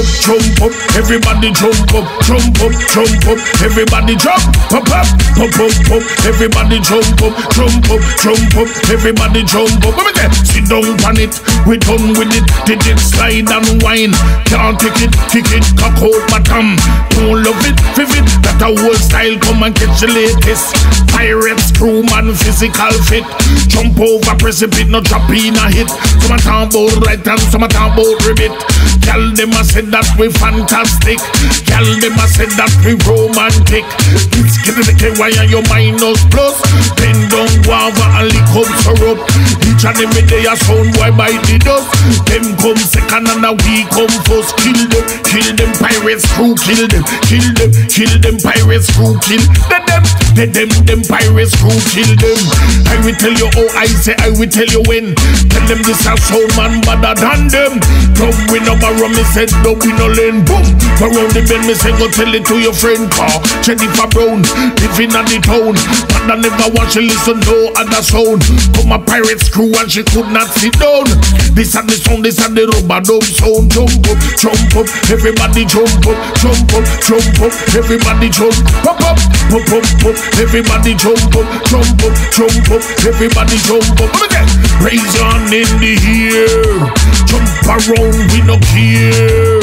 Everybody jump up, jump up, jump up. Everybody jump, pop up, pop up, pop. Everybody jump up, jump up, jump up. Everybody jump up. Let me. Sit down on it. We done with it. Did it slide and wine? Can't take it, kick it, cock out my thumb. Don't love it, vivid. That a whole style. Come and catch the latest. Pirates, crew man, physical fit. Jump over precipice, no drop in a hit. Some a talk about right and some a talk about ribbit. Gal them a said that we fantastic. Gal them a said that we romantic. It's getting the KY and your minus plus. Then don't guava and lick up syrup. Each and every day a sound boy by the dust. Them come second and a we come first. Kill them, kill them pirates crew, kill them, kill them, kill them pirates crew, kill them, them, them, them, them pirates crew, kill them. I will tell you how I say, I will tell you when. Tell them this a sound man better than them. Don't we no borrow me said, no we no lane. Boom, go round the bend me say, go tell it to your friend. Car Jennifer Brown, living on the town, but I never want she listen no other sound. Come a pirates crew and she could not sit down. This and the sound, this and the rubber dub sound. Jump up, jump up, everybody jump up, jump up, jump up, everybody jump up, up, up, up, up, everybody jump up, jump up, jump up, everybody jump up. Raise hand in the air, jump around we no care.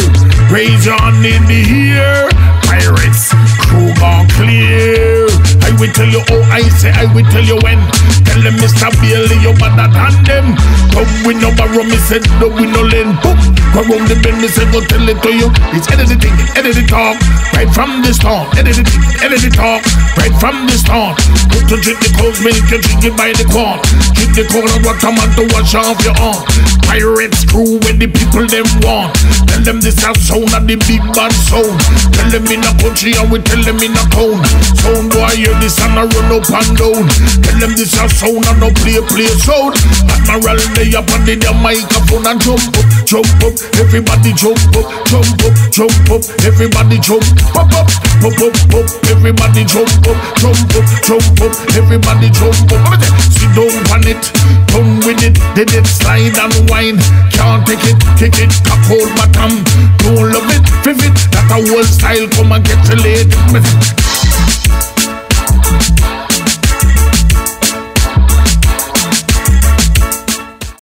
Raise hand in the air, pirates crew gone clear. I will tell you how I say, I will tell you when. Tell them Mr. Bailey, you better than them. Come we no borrow, me said no we no lend. Boom, go round the bend, me say go tell it to you. It's edit thing, edit talk, right from the start. Edit thing, edit talk, right from the start. Good to drink the cold milk, you drink it by the quart. Drink the cold what I'm to wash off your arm. Pirates crew when the people them want. Tell them this a sound of the big bad sound. Tell them in a country and we tell them in a town. Sound boy hear this and I run up and down. Tell them this a sound and no play play sound. Admiral they up on the microphone and jump up, jump up. Everybody jump up, jump up, jump up. Everybody jump, pop up, pop up, pop. Everybody jump up, jump up, jump up. Everybody jump up. Sit down on it, done with it. Did it slide and wine? Can't take it, kick it, cock hold bottom. Don't love it, vivid. That a whole style. Come and get the lady.